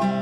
thank you